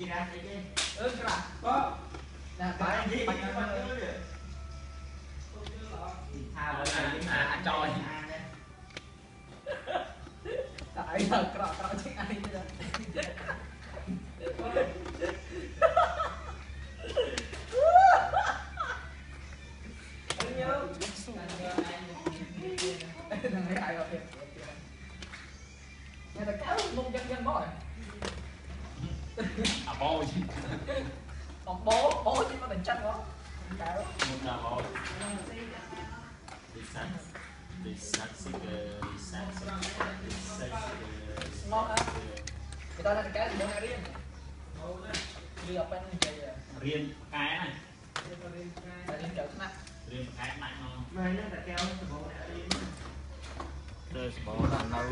còn đấy chị ra đi ừ cả có nè mà nó trôi. tại giờ cọ cọ chứ ai nữa nhớ thằng rồi nghe là cáo mông dân dân bó à bố chứ còn bố bố chứ mà mình chân không Claro. Muito amor. Descansa. Descansa. Descansa. Descansa. Ngon hả? Người ta lên cái gì bữa nay riêng Đi gặp anh chơi Riêng cái này Riêng trở nặng Riêng cái mạnh không? Mày nó là keo, sổ bò đã riêng Đây sổ bò là lâu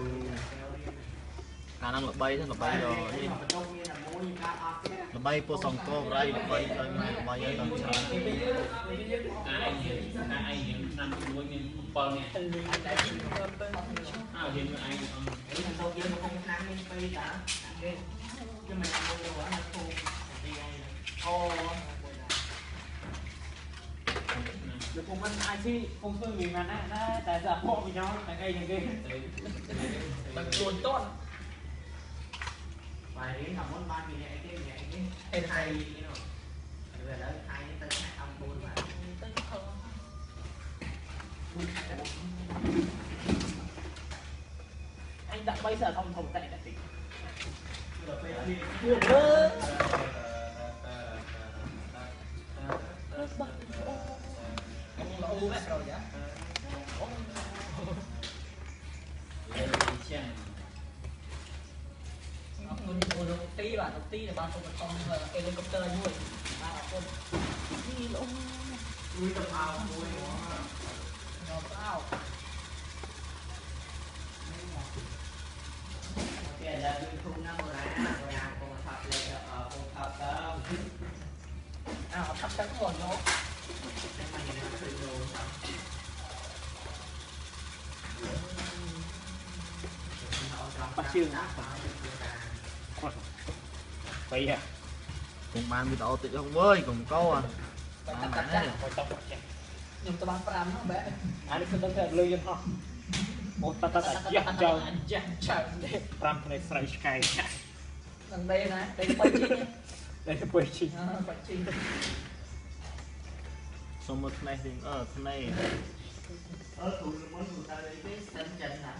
អាហ្នឹងល្បីហ្នឹងល្បីយកនេះល្បីពោសង្គរៃល្បីទៅម៉ែល្បីឲ្យដល់ច្រើនអាយអាយឆ្នាំ1មាន7នាក់អាយយើងអាយហ្នឹងទៅយើងមកក្នុងឆ្នាំមាន2តាគេយើងមិនអាចទៅហ្នឹងទៅពីឯងអូលោកពុំមិនអាចទីពុំធ្វើវាមិនណាតែតែអពកវិញតែអីហ្នឹងគេតែខ្លួនតន់ đến thằng muốn ban vì này cái này cái Ê, hay know rồi đó hay đến tới hai ông buôn mà. Anh đã bây giờ thông thông tệ đã tỉnh rồi. Phải đi buồn ơi ông là u hết rồi vậy lấy chân mình và một tí là ba không không helicopter vui ba là con. Nuôi tầm ao nuôi nó sao cái là nuôi thu năm rồi á rồi à con thật lên ở con thật đó à còn mày nó chơi đồ bắt vậy à កុំបា 20ហ่ะកុំបានវីដេអូតិចហ្នឹងវើយកុំកោអាបានបានទេខ្ញុំទៅបាន5ហ្នឹងបែអានេះគឺដឹងតែលើយន្តអស់អូតតតយ៉ាចៅយ៉ាចៅប្រាំភ្នែកស្រីឆ្កែនឹងដេណាដេបុយជីដេបុយជីបុយជីសុំមើលភ្នែកវិញអឺភ្នែកអឺទូលមិនទូតាលេទេស្ទឹងចិនណា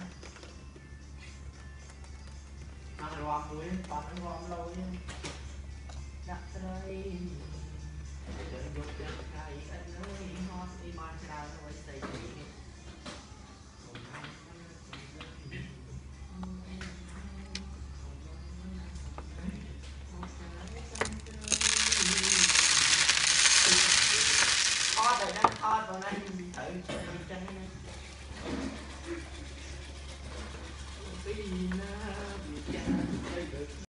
បាត់រំមួយបាត់រំលោយដាក់ត្រីយើងយកទឹកកាយអត់លើហោះស្អីបានច្រើន